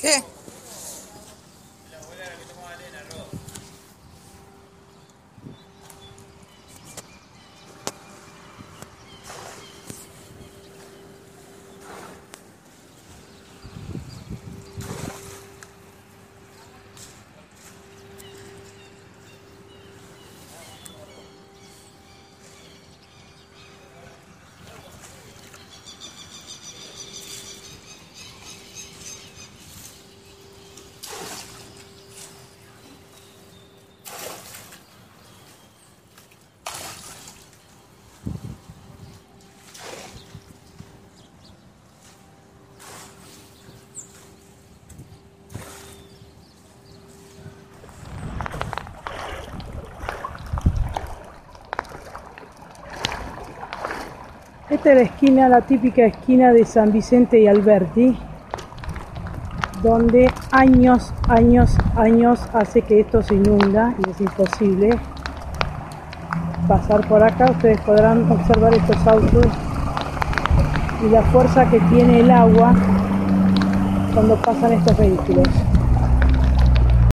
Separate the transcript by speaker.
Speaker 1: ¿Qué? Esta es la esquina, la típica esquina de San Vicente y Alberti, donde años, años, años hace que esto se inunda y es imposible pasar por acá. Ustedes podrán observar estos autos y la fuerza que tiene el agua cuando pasan estos vehículos.